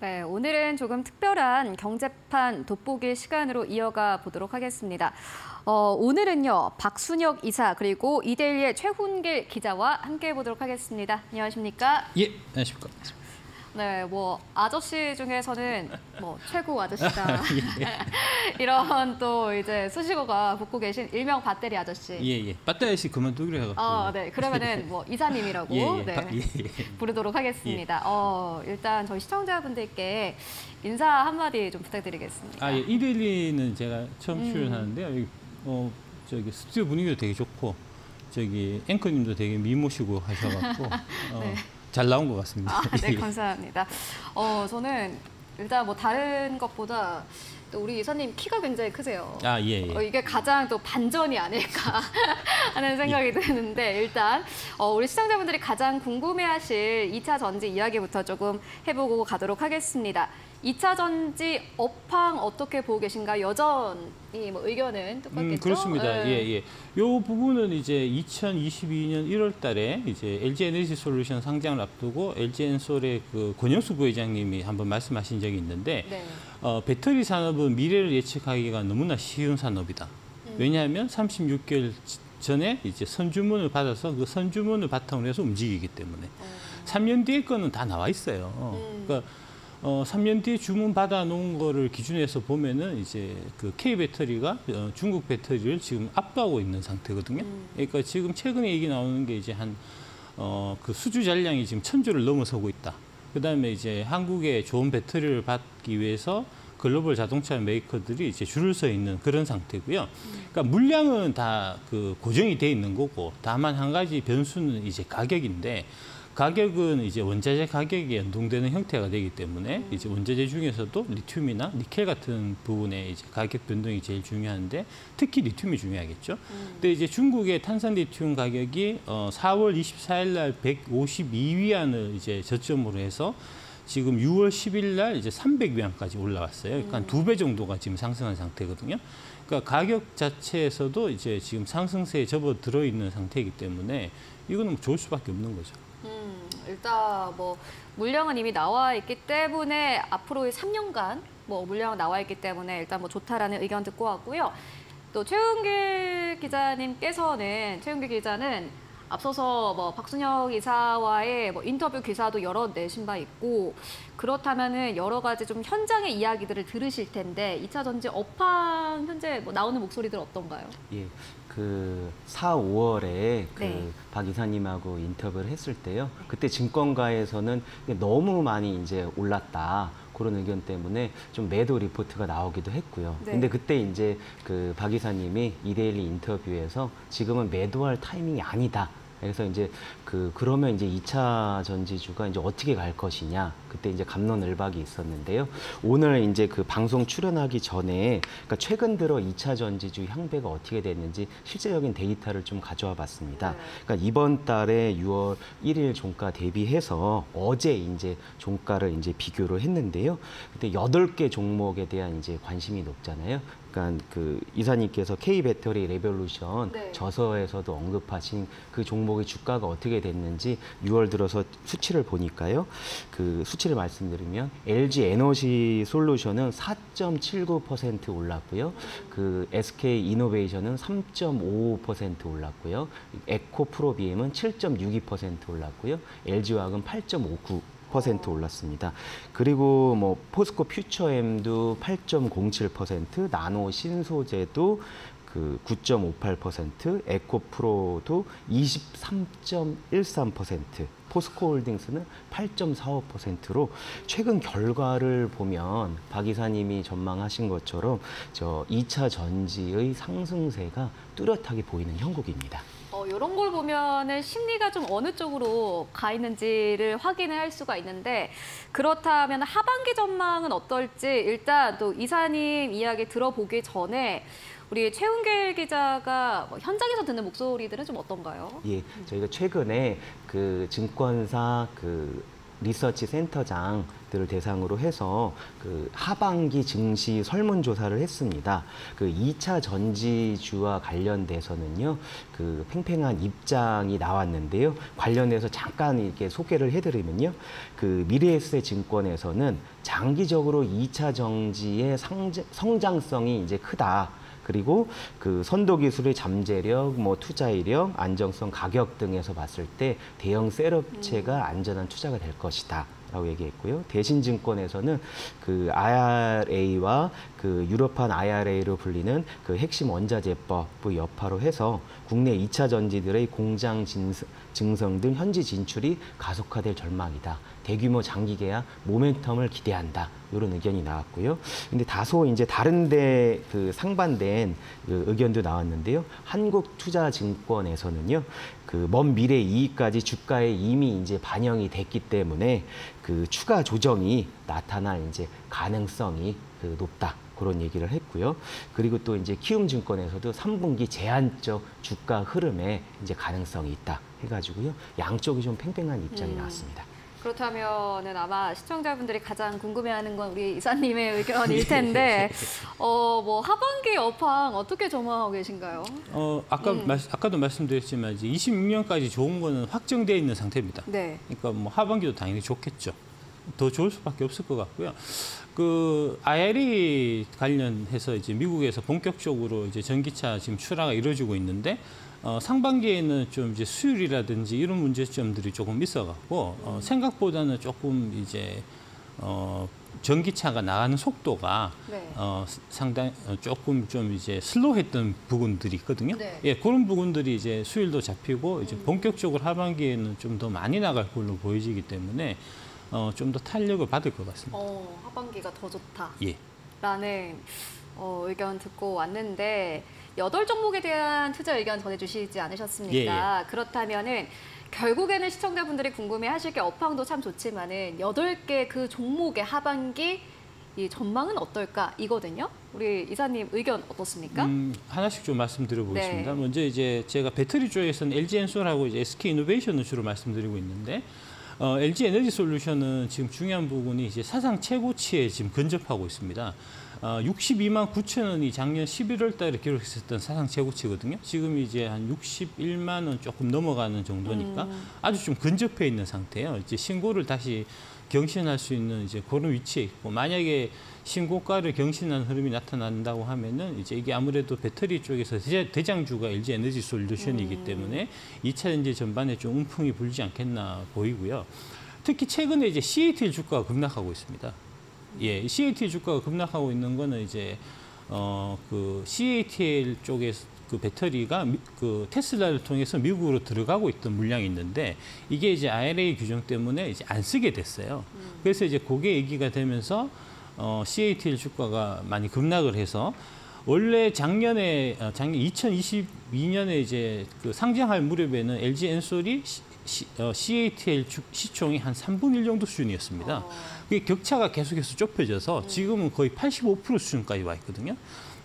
네, 오늘은 조금 특별한 경제판 돋보기 시간으로 이어가 보도록 하겠습니다. 어, 오늘은요, 박순혁 이사 그리고 이데일리의 최훈길 기자와 함께 해보도록 하겠습니다. 안녕하십니까? 예, 안녕하십니까. 네, 뭐 아저씨 중에서는 뭐 최고 아저씨다 이런 또 이제 수식어가 붙고 계신 일명 밧데리 아저씨. 예, 예. 빠따이 씨 그만두기로 해가지고. 어, 네, 그러면은 뭐 이사님이라고 예, 예. 네. 바- 예, 예. 부르도록 하겠습니다. 어, 일단 저희 시청자분들께 인사 한마디 좀 부탁드리겠습니다. 아, 예. 이데일리는 제가 처음 음. 출연하는데요. 여기, 어, 저기 스튜디오 분위기도 되게 좋고, 저기 앵커님도 되게 미모시고 하셔갖고, 어, 네. 잘 나온 것 같습니다. 아, 네, 예. 감사합니다. 어, 저는 일단 뭐 다른 것보다 또 우리 이사님 키가 굉장히 크세요. 아, 예, 예. 어, 이게 가장 또 반전이 아닐까 하는 생각이 드는데 일단 어, 우리 시청자분들이 가장 궁금해하실 2차 전지 이야기부터 조금 해보고 가도록 하겠습니다. 2차 전지 업황 어떻게 보고 계신가? 여전히 뭐 의견은 똑같겠죠? 음, 그렇습니다. 네. 예, 예. 요 부분은 이제 2022년 1월 달에 이제 LG 에너지 솔루션 상장을 앞두고 LG 엔솔의 그 권영수 부회장님이 한번 말씀하신 적이 있는데 네. 어, 배터리 산업은 미래를 예측하기가 너무나 쉬운 산업이다. 음. 왜냐하면 36개월 전에 이제 선주문을 받아서 그 선주문을 바탕으로 해서 움직이기 때문에 어, 3년 뒤에 거는 다 나와 있어요. 음. 그러니까 어, 3년 뒤에 주문 받아 놓은 거를 기준해서 보면은 이제 그 K 배터리가 어, 중국 배터리를 지금 압도하고 있는 상태거든요. 음. 그러니까 지금 최근에 얘기 나오는 게 이제 한 어, 그 수주 잔량이 지금 천주를 넘어서고 있다. 그다음에 이제 한국에 좋은 배터리를 받기 위해서 글로벌 자동차 메이커들이 이제 줄을 서 있는 그런 상태고요. 그러니까 물량은 다 그 고정이 돼 있는 거고 다만 한 가지 변수는 이제 가격인데 가격은 이제 원자재 가격이 연동되는 형태가 되기 때문에 이제 원자재 중에서도 리튬이나 니켈 같은 부분에 이제 가격 변동이 제일 중요한데 특히 리튬이 중요하겠죠. 음. 근데 이제 중국의 탄산 리튬 가격이 어 4월 24일 날 152위안을 이제 저점으로 해서 지금 6월 10일 날 이제 300위안까지 올라왔어요. 그러니까 두배 정도가 지금 상승한 상태거든요. 그러니까 가격 자체에서도 이제 지금 상승세에 접어들어 있는 상태이기 때문에 이거는 뭐 좋을 수밖에 없는 거죠. 음, 일단 뭐 물량은 이미 나와 있기 때문에 앞으로의 3년간 뭐 물량은 나와 있기 때문에 일단 뭐 좋다라는 의견 듣고 왔고요. 또 최은길 기자님께서는 최은길 기자는 앞서서 뭐 박순혁 이사와의 뭐 인터뷰 기사도 여러 내신 바 있고 그렇다면은 여러 가지 좀 현장의 이야기들을 들으실 텐데 2차 전지 업황 현재 뭐 나오는 목소리들 어떤가요? 예, 그 4, 5월에 그 네. 박 이사님하고 인터뷰를 했을 때요. 그때 증권가에서는 너무 많이 이제 올랐다. 그런 의견 때문에 좀 매도 리포트가 나오기도 했고요. 네. 근데 그때 이제 그 박 이사님이 이데일리 인터뷰에서 지금은 매도할 타이밍이 아니다. 그래서 이제 그 그러면 이제 2차 전지주가 이제 어떻게 갈 것이냐 그때 이제 감론을박이 있었는데요. 오늘 이제 그 방송 출연하기 전에 그러니까 최근 들어 2차 전지주 향배가 어떻게 됐는지 실제적인 데이터를 좀 가져와 봤습니다. 네. 그러니까 이번 달에 6월 1일 종가 대비해서 어제 이제 종가를 이제 비교를 했는데요. 그때 8개 종목에 대한 이제 관심이 높잖아요. 그러니까 그 이사님께서 K 배터리 Revolution 네. 저서에서도 언급하신 그 종목의 주가가 어떻게 됐는지 6월 들어서 수치를 보니까요. 그 수치를 말씀드리면 LG 에너지 솔루션은 4.79% 올랐고요. 그 SK 이노베이션은 3.55% 올랐고요. 에코 프로비엠은 7.62% 올랐고요. LG화학은 8.59 퍼센트 올랐습니다. 그리고 뭐 포스코 퓨처엠도 8.07%, 나노 신소재도 그 9.58%, 에코프로도 23.13%, 포스코홀딩스는 8.45%로 최근 결과를 보면 박 이사님이 전망하신 것처럼 저 2차 전지의 상승세가 뚜렷하게 보이는 형국입니다. 어, 이런 걸 보면은 심리가 좀 어느 쪽으로 가 있는지를 확인을 할 수가 있는데 그렇다면 하반기 전망은 어떨지 일단 또 이사님 이야기 들어보기 전에 우리 최은길 기자가 뭐 현장에서 듣는 목소리들은 좀 어떤가요? 예, 저희가 최근에 그 증권사 그 리서치 센터장들을 대상으로 해서 그 하반기 증시 설문조사를 했습니다. 그 2차 전지주와 관련돼서는요, 그 팽팽한 입장이 나왔는데요. 관련해서 잠깐 이렇게 소개를 해드리면요. 그 미래에셋 증권에서는 장기적으로 2차 정지의 성장성이 이제 크다. 그리고 그 선도 기술의 잠재력, 뭐 투자 이력, 안정성, 가격 등에서 봤을 때 대형 셀업체가 안전한 투자가 될 것이다. 라고 얘기했고요. 대신증권에서는 그 IRA와 그 유럽판 IRA로 불리는 그 핵심 원자재법의 여파로 해서 국내 2차 전지들의 공장 증성 등 현지 진출이 가속화될 전망이다. 대규모 장기 계약 모멘텀을 기대한다. 이런 의견이 나왔고요. 근데 다소 이제 다른데 그 상반된 그 의견도 나왔는데요. 한국투자증권에서는요. 그 먼 미래 이익까지 주가에 이미 이제 반영이 됐기 때문에 그 추가 조정이 나타날 이제 가능성이 그 높다. 그런 얘기를 했고요. 그리고 또 이제 키움증권에서도 3분기 제한적 주가 흐름에 이제 가능성이 있다 해가지고요. 양쪽이 좀 팽팽한 입장이 음. 나왔습니다. 그렇다면은 아마 시청자분들이 가장 궁금해하는 건 우리 이사님의 의견일 텐데, 어, 뭐 하반기 업황 어떻게 전망하고 계신가요? 어, 아까 음. 말, 아까도 말씀드렸지만 이제 26년까지 좋은 거는 확정되어 있는 상태입니다. 네. 그러니까 뭐 하반기도 당연히 좋겠죠. 더 좋을 수밖에 없을 것 같고요. 그 IRA 관련해서 이제 미국에서 본격적으로 이제 전기차 지금 출하가 이루어지고 있는데 어, 상반기에는 좀 이제 수율이라든지 이런 문제점들이 조금 있어갖고 어, 생각보다는 조금 이제 어, 전기차가 나가는 속도가 네. 어, 상당 어, 조금 좀 이제 슬로했던 부분들이 있거든요. 네. 예, 그런 부분들이 이제 수율도 잡히고 이제 본격적으로 하반기에는 좀 더 많이 나갈 걸로 보여지기 때문에 어, 좀 더 탄력을 받을 것 같습니다. 어, 하반기가 더 좋다. 예. 라는 어, 의견 듣고 왔는데 여덟 종목에 대한 투자 의견 전해주시지 않으셨습니까? 그렇다면은 결국에는 시청자분들이 궁금해하실 게 업황도 참 좋지만은 여덟 개 그 종목의 하반기 이 전망은 어떨까 이거든요. 우리 이사님 의견 어떻습니까? 음, 하나씩 좀 말씀드려보겠습니다. 네. 먼저 이제 제가 배터리 쪽에서는 LG 엔솔하고 이제 SK 이노베이션을 주로 말씀드리고 있는데 어, LG 에너지 솔루션은 지금 중요한 부분이 이제 사상 최고치에 지금 근접하고 있습니다. 어, 62만 9천 원이 작년 11월 달에 기록했었던 사상 최고치거든요. 지금 이제 한 61만 원 조금 넘어가는 정도니까 음. 아주 좀 근접해 있는 상태예요. 이제 신고를 다시 경신할 수 있는 이제 그런 위치에 있고 만약에 신고가를 경신하는 흐름이 나타난다고 하면은 이제 이게 아무래도 배터리 쪽에서 대장주가 LG 에너지 솔루션이기 음. 때문에 2차 전지 전반에 좀 움풍이 불지 않겠나 보이고요. 특히 최근에 이제 CATL 주가가 급락하고 있습니다. 예, CATL 주가가 급락하고 있는 거는 이제 어 그 CATL 쪽에서 그 배터리가 미- 그 테슬라를 통해서 미국으로 들어가고 있던 물량이 있는데 이게 이제 IRA 규정 때문에 이제 안 쓰게 됐어요. 그래서 이제 그게 얘기가 되면서 어 CATL 주가가 많이 급락을 해서 원래 작년에 어, 작년 2022년에 이제 그 상장할 무렵에는 LG 엔솔이 시, 시, 어, CATL 주, 시총이 한 3분의 1 정도 수준이었습니다. 어, 그게 격차가 계속해서 좁혀져서 지금은 거의 85% 수준까지 와 있거든요.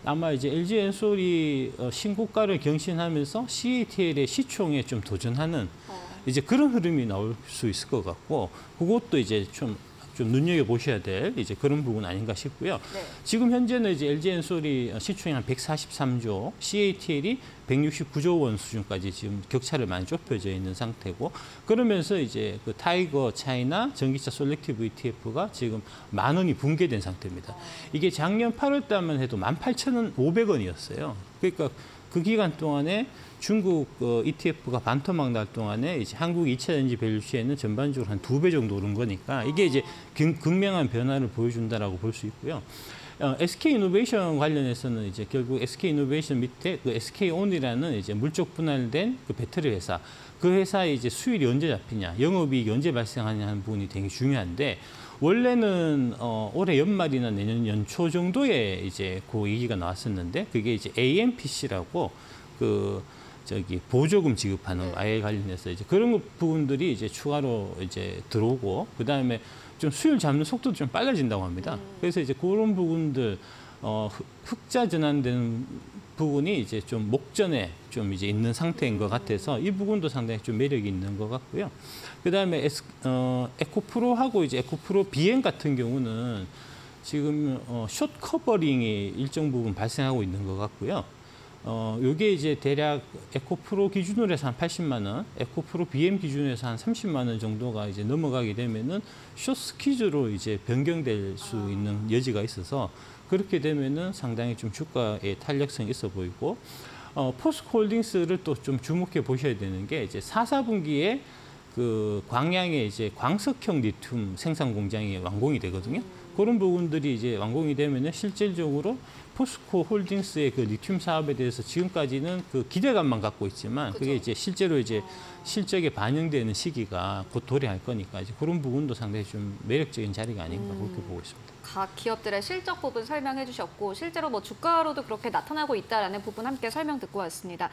아마 이제 LG 엔솔이 어, 신고가를 경신하면서 CATL의 시총에 좀 도전하는 어. 이제 그런 흐름이 나올 수 있을 것 같고 그것도 이제 좀, 좀 눈여겨 보셔야 될 이제 그런 부분 아닌가 싶고요. 네. 지금 현재는 이제 LG 엔솔이 시총이 한 143조, CATL이 169조 원 수준까지 지금 격차를 많이 좁혀져 있는 상태고 그러면서 이제 그 TIGER 차이나 전기차 Solactive ETF가 지금 만 원이 붕괴된 상태입니다. 이게 작년 8월 달만 해도 18,500원이었어요. 그러니까 그 기간 동안에 중국 어, ETF가 반토막 날 동안에 이제 한국 2차 전지 value chain은 전반적으로 한 두 배 정도 오른 거니까 이게 이제 극- 극명한 변화를 보여준다라고 볼 수 있고요. 어, SK 이노베이션 관련해서는 이제 결국 SK 이노베이션 밑에 그 SK 온이라는 이제 물적 분할된 그 배터리 회사 그 회사의 이제 수율이 언제 잡히냐, 영업이익이 언제 발생하냐 하는 부분이 되게 중요한데 원래는 어, 올해 연말이나 내년 연초 정도에 이제 그 얘기가 나왔었는데 그게 이제 AMPC라고 그 저기 보조금 지급하는 네. 아예 관련해서 이제 그런 거- 부분들이 이제 추가로 이제 들어오고 그 다음에 좀 수율 잡는 속도도 좀 빨라진다고 합니다. 그래서 이제 그런 부분들 어, 흑- 흑자 전환되는 부분이 이제 좀 목전에 좀 이제 있는 상태인 것 같아서 이 부분도 상당히 좀 매력이 있는 것 같고요. 그 다음에 어, 에코프로하고 이제 에코프로 BM 같은 경우는 지금 어, short covering이 일정 부분 발생하고 있는 것 같고요. 어, 요게 이제 대략 에코프로 기준으로 해서 한 80만 원, 에코프로 BM 기준에서 한 30만 원 정도가 이제 넘어가게 되면은 숏 스키즈로 이제 변경될 수 있는 여지가 있어서 그렇게 되면은 상당히 좀 주가의 탄력성이 있어 보이고 어, 포스코 홀딩스를 또 좀 주목해 보셔야 되는 게 이제 4, 4분기에 그 광양에 이제 광석형 리튬 생산 공장이 완공이 되거든요. 그런 부분들이 이제 완공이 되면은 실질적으로 포스코 홀딩스의 그 리튬 사업에 대해서 지금까지는 그 기대감만 갖고 있지만 그게. 이제 실제로 이제 실적에 반영되는 시기가 곧 도래할 거니까 이제 그런 부분도 상당히 좀 매력적인 자리가 아닌가 그렇게 보고 있습니다. 각 기업들의 실적 부분 설명해 주셨고 실제로 뭐 주가로도 그렇게 나타나고 있다라는 부분 함께 설명 듣고 왔습니다.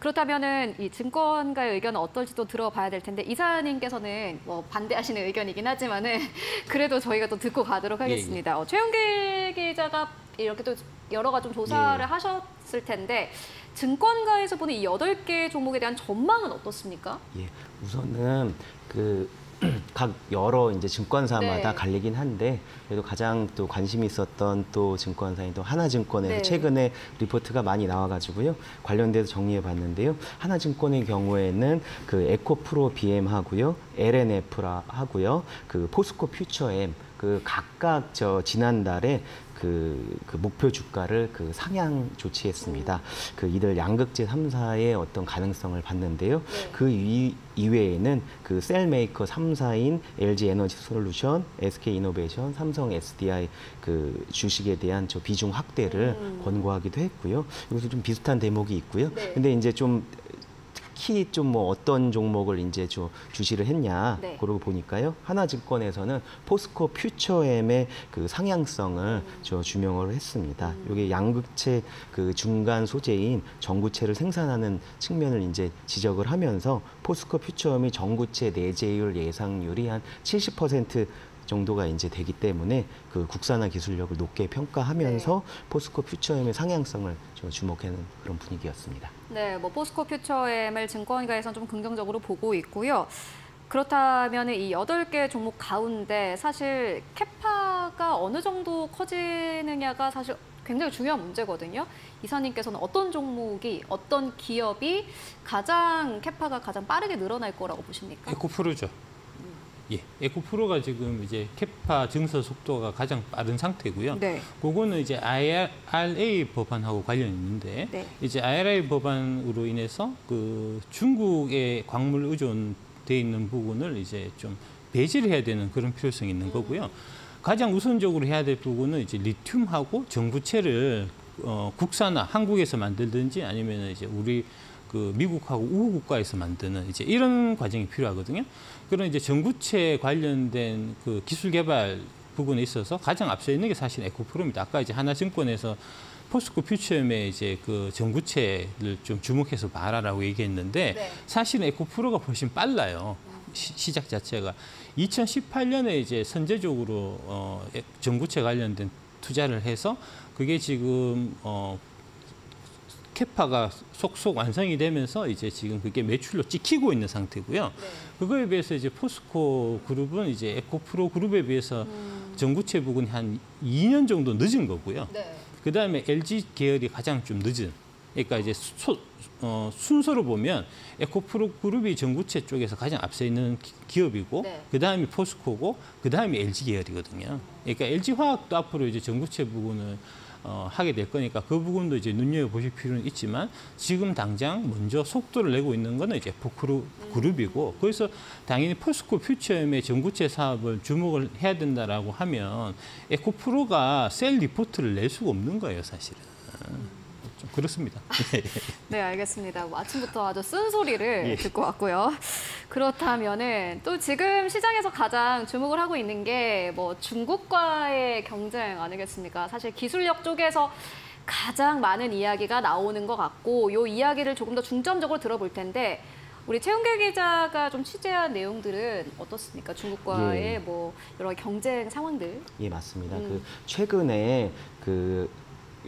그렇다면은 이 증권가의 의견은 어떨지도 들어봐야 될 텐데 이사님께서는 뭐 반대하시는 의견이긴 하지만은 그래도 저희가 또 듣고 가도록 하겠습니다. 어, 최용길 기자가 이렇게 또 여러 가지 좀 조사를 예. 하셨을 텐데 증권가에서 보는 이 여덟 개 종목에 대한 전망은 어떻습니까? 예, 우선은 그 각 여러 이제 증권사마다 네. 갈리긴 한데 그래도 가장 또 관심 있었던 또 증권사인 또 하나증권에서 네. 최근에 리포트가 많이 나와가지고요 관련돼서 정리해봤는데요 하나증권의 경우에는 그 에코프로 BM 하고요 LNF라 하고요 그 포스코 퓨처엠 그 각각 저 지난달에 그, 그 목표 주가를 그 상향 조치했습니다. 그 이들 양극재 3사의 어떤 가능성을 봤는데요. 네. 그 이, 이외에는 그 셀메이커 3사인 LG 에너지 솔루션, SK 이노베이션, 삼성 SDI 그 주식에 대한 저 비중 확대를 음. 권고하기도 했고요. 여기서 좀 비슷한 대목이 있고요. 네. 근데 이제 좀 특히 좀 뭐 어떤 종목을 이제 좀 주시를 했냐 네. 그러고 보니까요 하나증권에서는 포스코 퓨처엠의 그 상향성을 저 주명을 했습니다. 이게 양극재 그 중간 소재인 전구체를 생산하는 측면을 이제 지적을 하면서 포스코 퓨처엠이 전구체 내재율 예상률이 한 70% 정도가 이제 되기 때문에 그 국산화 기술력을 높게 평가하면서 포스코 퓨처엠의 상향성을 좀 주목하는 그런 분위기였습니다. 네, 뭐 포스코 퓨처엠을 증권가에서는 좀 긍정적으로 보고 있고요. 그렇다면 이 여덟 개 종목 가운데 사실 캐파가 어느 정도 커지느냐가 사실 굉장히 중요한 문제거든요. 이사님께서는 어떤 종목이 어떤 기업이 가장 캐파가 가장 빠르게 늘어날 거라고 보십니까? 에코프로죠. 예, 에코 프로가 지금 이제 캐파 증서 속도가 가장 빠른 상태고요. 네. 그거는 이제 IRA 법안하고 관련이 있는데 네. 이제 IRA 법안으로 인해서 그 중국의 광물 의존돼 있는 부분을 이제 좀 배제를 해야 되는 그런 필요성이 있는 거고요. 가장 우선적으로 해야 될 부분은 이제 리튬하고 전구체를 어, 국산화 한국에서 만들든지 아니면 이제 우리 그 미국하고 우호 국가에서 만드는 이제 이런 과정이 필요하거든요. 그런 이제 전구체 관련된 그 기술 개발 부분에 있어서 가장 앞서 있는 게 사실 에코프로입니다. 아까 이제 하나증권에서 포스코 퓨처엠의 이제 그 전구체를 좀 주목해서 봐라라고 얘기했는데 네. 사실은 에코프로가 훨씬 빨라요. 시, 시작 자체가 2018년에 이제 선제적으로 어, 에- 전구체 관련된 투자를 해서 그게 지금 어, 캐파가 속속 완성이 되면서 이제 지금 그게 매출로 찍히고 있는 상태고요. 네. 그거에 비해서 이제 포스코 그룹은 이제 에코프로 그룹에 비해서 음. 전구체 부분이 한 2년 정도 늦은 거고요. 네. 그 다음에 LG 계열이 가장 좀 늦은. 그러니까 이제 수, 어, 순서로 보면 에코프로 그룹이 전구체 쪽에서 가장 앞서 있는 기- 기업이고, 네. 그 다음이 포스코고, 그 다음이 LG 계열이거든요. 그러니까 LG 화학도 앞으로 이제 전구체 부분을 어, 하게 될 거니까 그 부분도 이제 눈여겨 보실 필요는 있지만 지금 당장 먼저 속도를 내고 있는 거는 이제 에코프로 그룹이고 그래서 당연히 포스코 퓨처엠의 전구체 사업을 주목을 해야 된다라고 하면 에코프로가 sell report를 낼 수가 없는 거예요, 사실은. 좀 그렇습니다. 네, 알겠습니다. 뭐 아침부터 아주 쓴소리를 예. 듣고 왔고요. 그렇다면은 또 지금 시장에서 가장 주목을 하고 있는 게 뭐 중국과의 경쟁 아니겠습니까? 사실 기술력 쪽에서 가장 많은 이야기가 나오는 것 같고 요 이야기를 조금 더 중점적으로 들어볼 텐데 우리 최은길 기자가 좀 취재한 내용들은 어떻습니까? 중국과의 예. 뭐 여러 경쟁 상황들. 예, 맞습니다. 음. 그 최근에 그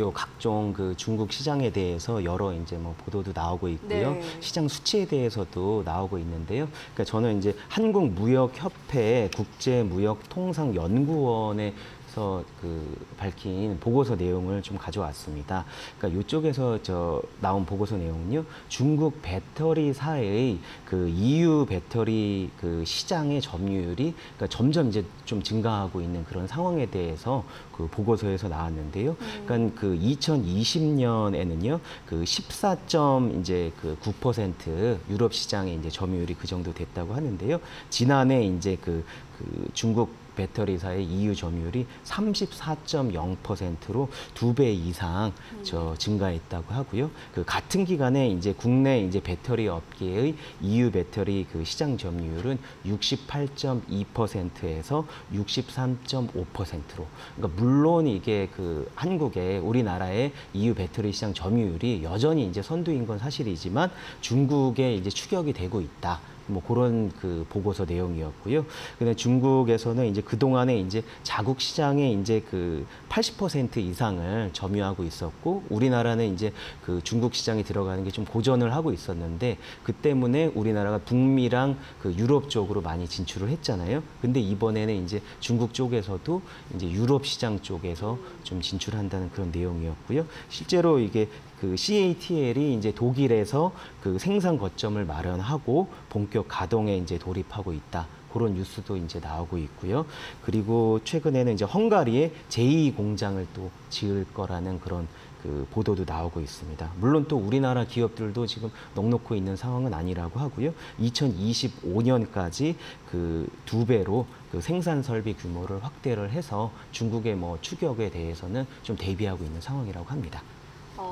요 각종 그 중국 시장에 대해서 여러 이제 뭐 보도도 나오고 있고요. 네. 시장 수치에 대해서도 나오고 있는데요. 그러니까 저는 이제 한국무역협회 국제무역통상연구원에 서 그 밝힌 보고서 내용을 좀 가져왔습니다. 그러니까 이쪽에서 저 나온 보고서 내용은요. 중국 배터리사의 그 EU 배터리 그 시장의 점유율이 그러니까 점점 이제 좀 증가하고 있는 그런 상황에 대해서 그 보고서에서 나왔는데요. 그러니까 그 2020년에는요. 그 14점 이제 그 9% 유럽 시장의 이제 점유율이 그 정도 됐다고 하는데요. 지난해 이제 그, 그 중국 배터리사의 EU 점유율이 34.0%로 두 배 이상 저 증가했다고 하고요. 그 같은 기간에 이제 국내 이제 배터리 업계의 EU 배터리 그 시장 점유율은 68.2%에서 63.5%로. 그러니까 물론 이게 그 한국의 우리나라의 EU 배터리 시장 점유율이 여전히 이제 선두인 건 사실이지만 중국에 이제 추격이 되고 있다. 뭐 그런 그 보고서 내용이었고요. 근데 중국에서는 이제 그 동안에 이제 자국 시장에 이제 그 80% 이상을 점유하고 있었고 우리나라는 이제 그 중국 시장에 들어가는 게 좀 고전을 하고 있었는데 그 때문에 우리나라가 북미랑 그 유럽 쪽으로 많이 진출을 했잖아요. 근데 이번에는 이제 중국 쪽에서도 이제 유럽 시장 쪽에서 좀 진출한다는 그런 내용이었고요. 실제로 이게 그 CATL이 이제 독일에서 그 생산 거점을 마련하고 본격 가동에 이제 돌입하고 있다. 그런 뉴스도 이제 나오고 있고요. 그리고 최근에는 이제 헝가리에 제2 공장을 또 지을 거라는 그런 그 보도도 나오고 있습니다. 물론 또 우리나라 기업들도 지금 넉넉고 있는 상황은 아니라고 하고요. 2025년까지 그 두 배로 그 생산 설비 규모를 확대를 해서 중국의 뭐 추격에 대해서는 좀 대비하고 있는 상황이라고 합니다.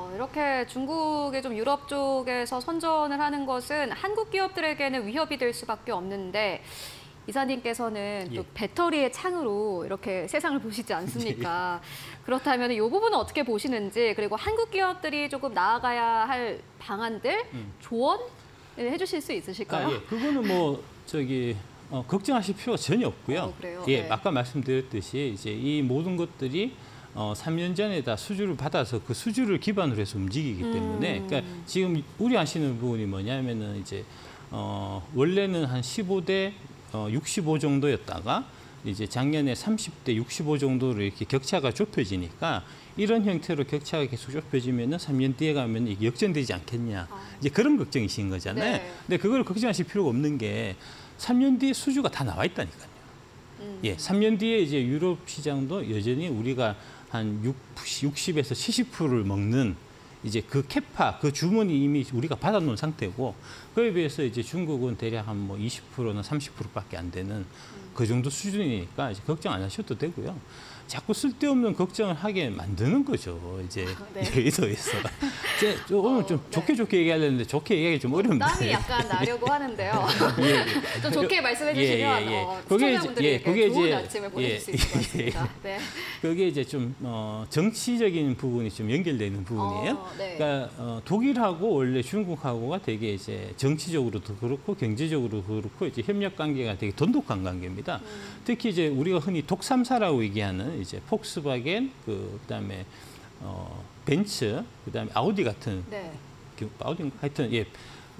어, 이렇게 중국의 좀 유럽 쪽에서 선전을 하는 것은 한국 기업들에게는 위협이 될 수밖에 없는데 이사님께서는 예. 또 배터리의 창으로 이렇게 세상을 보시지 않습니까? 그렇다면 이 부분은 어떻게 보시는지 그리고 한국 기업들이 조금 나아가야 할 방안들 음. 조언 해주실 수 있으실까요? 아, 예. 그거는 뭐 저기 어, 걱정하실 필요가 전혀 없고요. 어? 예, 네. 아까 말씀드렸듯이 이제 이 모든 것들이 어, 3년 전에 다 수주를 받아서 그 수주를 기반으로 해서 움직이기 때문에 음. 그러니까 지금 우려하시는 부분이 뭐냐면은 이제 어, 원래는 한 15대 어, 65 정도였다가 이제 작년에 30대 65 정도로 이렇게 격차가 좁혀지니까 이런 형태로 격차가 계속 좁혀지면은 3년 뒤에 가면 이게 역전되지 않겠냐. 아. 이제 그런 걱정이신 거잖아요. 네. 근데 그걸 걱정하실 필요가 없는 게 3년 뒤에 수주가 다 나와 있다니까요. 음. 예, 3년 뒤에 이제 유럽 시장도 여전히 우리가 한 60, 60에서 70%를 먹는 이제 그 캐파, 그 주문이 이미 우리가 받아놓은 상태고 그에 비해서 이제 중국은 대략 한 뭐 20%나 30%밖에 안 되는 그 정도 수준이니까 이제 걱정 안 하셔도 되고요. 자꾸 쓸데없는 걱정을 하게 만드는 거죠. 이제 네. 여의도에서. 이제 좀 오늘 좀 어, 네. 좋게 좋게 얘기하려는데 좋게 얘기하기 좀 어려운데. 땀이 약간 나려고 하는데요. 좀 좋게 말씀해 예, 주시면 예, 예. 어, 그게 예, 그게 좋은 이제- 아침을 보내실 예, 수 있을 것 예, 같습니다. 네. 그게 이제 좀 어, 정치적인 부분이 좀 연결되는 부분이에요. 어, 네. 그러니까 어, 독일하고 원래 중국하고가 되게 이제 정치적으로도 그렇고 경제적으로도 그렇고 이제 협력 관계가 되게 돈독한 관계입니다. 음. 특히 이제 우리가 흔히 독삼사라고 얘기하는 이제 폭스바겐 그 그다음에 어, 벤츠 그다음에 아우디 같은 네. 경- 아우디 하여튼 예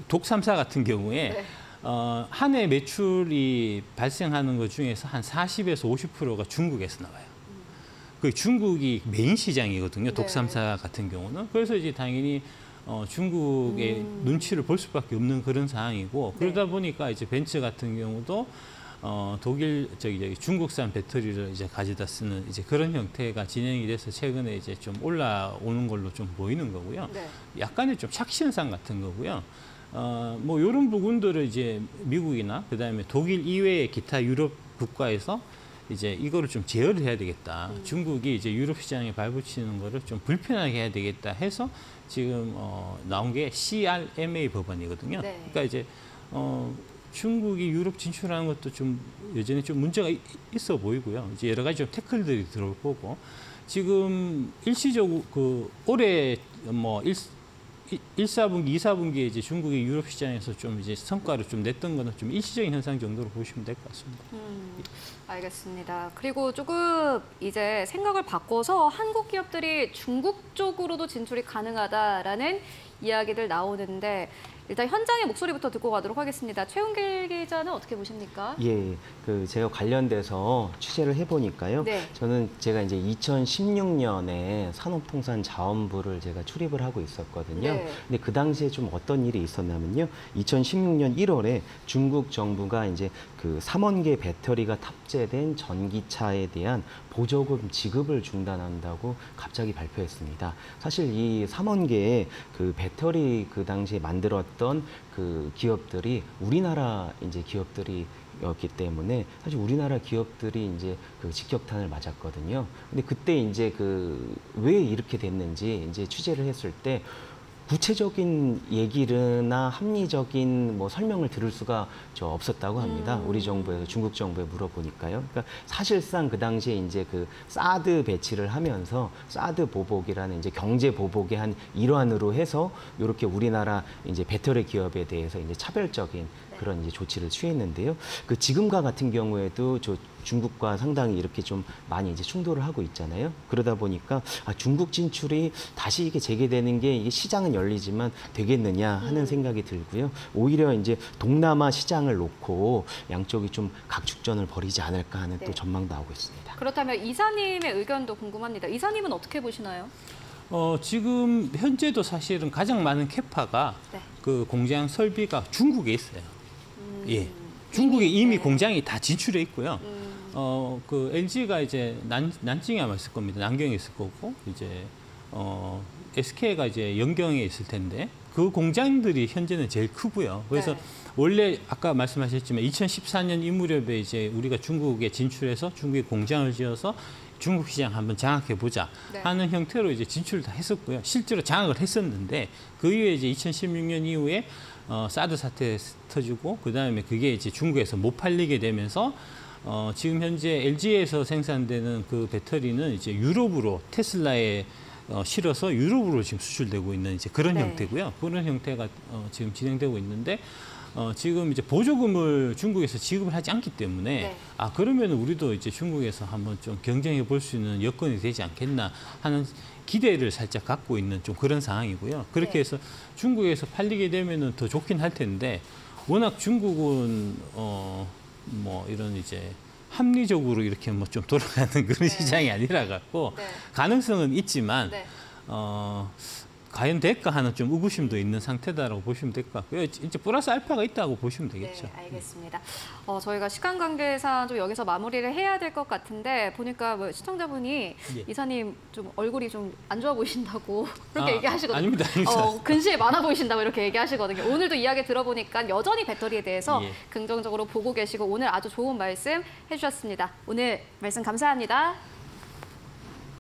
독삼사 같은 경우에 네. 어, 한 해 매출이 발생하는 것 중에서 한 40에서 50%가 중국에서 나와요. 그 중국이 메인 시장이거든요. 네. 독삼사 같은 경우는. 그래서 이제 당연히 어, 중국의 음. 눈치를 볼 수밖에 없는 그런 상황이고 네. 그러다 보니까 이제 벤츠 같은 경우도 어, 독일 저기, 저기 중국산 배터리를 이제 가져다 쓰는 이제 그런 형태가 진행이 돼서 최근에 이제 좀 올라오는 걸로 좀 보이는 거고요. 네. 약간의 좀 착시 현상 같은 거고요. 어, 뭐 이런 부분들을 이제 미국이나 그다음에 독일 이외의 기타 유럽 국가에서 이제 이거를 좀 제어를 해야 되겠다. 음. 중국이 이제 유럽 시장에 발붙이는 거를 좀 불편하게 해야 되겠다 해서 지금 어, 나온 게 CRMA 법안이거든요. 네. 그러니까 이제 어, 중국이 유럽 진출하는 것도 좀 여전히 좀 문제가 이- 있어 보이고요. 이제 여러 가지 좀 태클들이 들어올 거고 지금 일시적으로 그 올해 뭐 일, 1, 4분기, 2, 4분기에 이제 중국의 유럽 시장에서 좀 이제 성과를 좀 냈던 거는 좀 일시적인 현상 정도로 보시면 될 것 같습니다. 음, 알겠습니다. 그리고 조금 이제 생각을 바꿔서 한국 기업들이 중국 쪽으로도 진출이 가능하다라는 이야기들 나오는데 일단 현장의 목소리부터 듣고 가도록 하겠습니다. 최은길 기자는 어떻게 보십니까? 예, 그 제가 관련돼서 취재를 해보니까요. 네. 저는 제가 이제 2016년에 산업통상자원부를 제가 출입을 하고 있었거든요. 네. 근데 그 당시에 좀 어떤 일이 있었냐면요. 2016년 1월에 중국 정부가 이제 그 3원 개 배터리가 탑재된 전기차에 대한 보조금 지급을 중단한다고 갑자기 발표했습니다. 사실 이 3원 개의 그 배터리 그 당시에 만들었 던 그 기업들이 우리나라 이제 기업들이 였기 때문에 사실 우리나라 기업들이 이제 그 직격탄을 맞았거든요. 근데 그때 이제 그 왜 이렇게 됐는지 이제 취재를 했을 때 구체적인 얘기나 합리적인 뭐 설명을 들을 수가 저 없었다고 합니다. 음. 우리 정부에서 중국 정부에 물어보니까요. 그러니까 사실상 그 당시에 이제 그 사드 배치를 하면서 사드 보복이라는 이제 경제 보복의 한 일환으로 해서 이렇게 우리나라 이제 배터리 기업에 대해서 이제 차별적인 그런 이제 조치를 취했는데요. 그 지금과 같은 경우에도 저 중국과 상당히 이렇게 좀 많이 이제 충돌을 하고 있잖아요. 그러다 보니까 아, 중국 진출이 다시 이게 재개되는 게 이게 시장은 열리지만 되겠느냐 하는 생각이 들고요. 오히려 이제 동남아 시장을 놓고 양쪽이 좀 각축전을 벌이지 않을까 하는 네. 또 전망도 나오고 있습니다. 그렇다면 이사님의 의견도 궁금합니다. 이사님은 어떻게 보시나요? 어, 지금 현재도 사실은 가장 많은 캐파가 네. 그 공장 설비가 중국에 있어요. 음, 예. 중국에 이미 네. 공장이 다 진출해 있고요. 음, 어, 그 LG가 이제 난, 난징에 아마 있을 겁니다. 난경에 있을 거고, 이제, 어, SK가 이제 연경에 있을 텐데, 그 공장들이 현재는 제일 크고요. 그래서 네. 원래 아까 말씀하셨지만 2014년 이 무렵에 이제 우리가 중국에 진출해서 중국에 공장을 지어서 중국 시장 한번 장악해 보자 네. 하는 형태로 이제 진출을 다 했었고요. 실제로 장악을 했었는데 그 이후에 이제 2016년 이후에 어, 사드 사태 터지고 그 다음에 그게 이제 중국에서 못 팔리게 되면서 어, 지금 현재 LG에서 생산되는 그 배터리는 이제 유럽으로 테슬라에 어, 실어서 유럽으로 지금 수출되고 있는 이제 그런 네. 형태고요. 그런 형태가 어, 지금 진행되고 있는데 어, 지금 이제 보조금을 중국에서 지급을 하지 않기 때문에 네. 아 그러면 우리도 이제 중국에서 한번 좀 경쟁해 볼 수 있는 여건이 되지 않겠나 하는 기대를 살짝 갖고 있는 좀 그런 상황이고요. 그렇게 네. 해서 중국에서 팔리게 되면은 더 좋긴 할 텐데 워낙 중국은 어 뭐 이런 이제 합리적으로 이렇게 뭐 좀 돌아가는 그런 네. 시장이 아니라 갖고 네. 가능성은 있지만 네. 어 과연 될까 하는 좀 의구심도 있는 상태다라고 보시면 될 것 같고요. 이제 플러스 알파가 있다고 보시면 되겠죠. 네, 알겠습니다. 어, 저희가 시간 관계상 좀 여기서 마무리를 해야 될 것 같은데 보니까 뭐 시청자분이 예. 이사님 좀 얼굴이 좀 안 좋아 보이신다고 그렇게 아, 얘기하시거든요. 아닙니다, 아닙니다. 어, 근시에 많아 보이신다고 이렇게 얘기하시거든요. 오늘도 이야기 들어보니까 여전히 배터리에 대해서 예. 긍정적으로 보고 계시고 오늘 아주 좋은 말씀 해주셨습니다. 오늘 말씀 감사합니다.